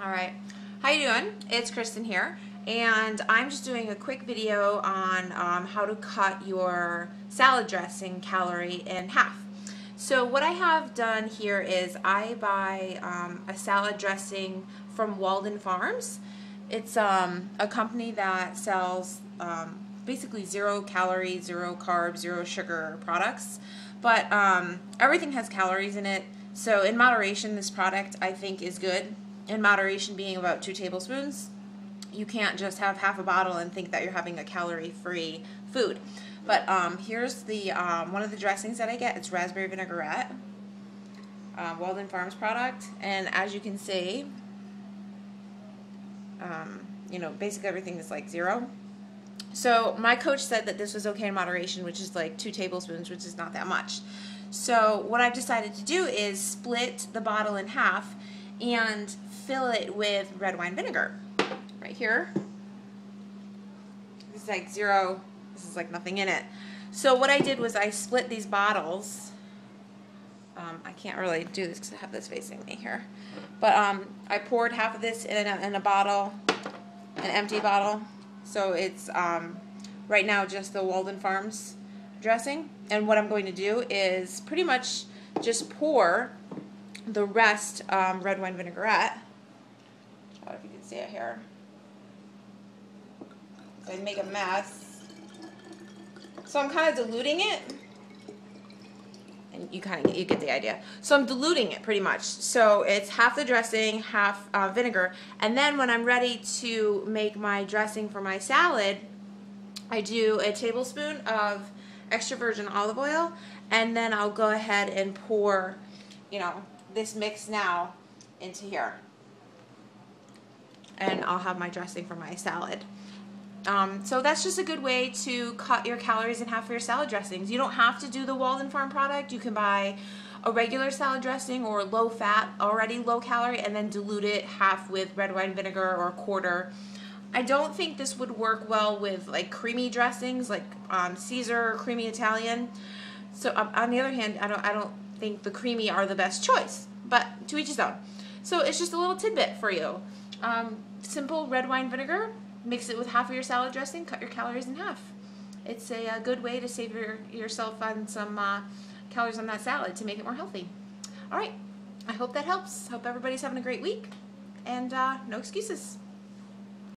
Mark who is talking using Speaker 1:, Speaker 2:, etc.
Speaker 1: All right. How you doing? It's Kristen here, and I'm just doing a quick video on um, how to cut your salad dressing calorie in half. So what I have done here is I buy um, a salad dressing from Walden Farms. It's um, a company that sells um, basically zero calorie, zero carb, zero sugar products, but um, everything has calories in it. So in moderation, this product I think is good in moderation being about two tablespoons. You can't just have half a bottle and think that you're having a calorie-free food. But um, here's the um, one of the dressings that I get. It's raspberry vinaigrette, um, Walden Farms product, and as you can see, um, you know, basically everything is like zero. So my coach said that this was okay in moderation, which is like two tablespoons, which is not that much. So what I've decided to do is split the bottle in half and fill it with red wine vinegar. Right here. This is like zero, this is like nothing in it. So what I did was I split these bottles. Um, I can't really do this because I have this facing me here. But um, I poured half of this in a, in a bottle, an empty bottle. So it's um, right now just the Walden Farms dressing. And what I'm going to do is pretty much just pour the rest um, red wine vinaigrette don't know if you can see it here. So I make a mess. So I'm kind of diluting it. And you kind of you get the idea. So I'm diluting it pretty much. So it's half the dressing, half uh, vinegar. And then when I'm ready to make my dressing for my salad, I do a tablespoon of extra virgin olive oil. And then I'll go ahead and pour, you know, this mix now into here I'll have my dressing for my salad. Um, so that's just a good way to cut your calories in half for your salad dressings. You don't have to do the Walden Farm product. You can buy a regular salad dressing or low fat, already low calorie, and then dilute it half with red wine vinegar or a quarter. I don't think this would work well with like creamy dressings like um, Caesar or creamy Italian. So um, on the other hand, I don't, I don't think the creamy are the best choice, but to each his own. So it's just a little tidbit for you. Um, simple red wine vinegar, mix it with half of your salad dressing, cut your calories in half. It's a, a good way to save your, yourself on some uh, calories on that salad to make it more healthy. All right, I hope that helps. Hope everybody's having a great week, and uh, no excuses.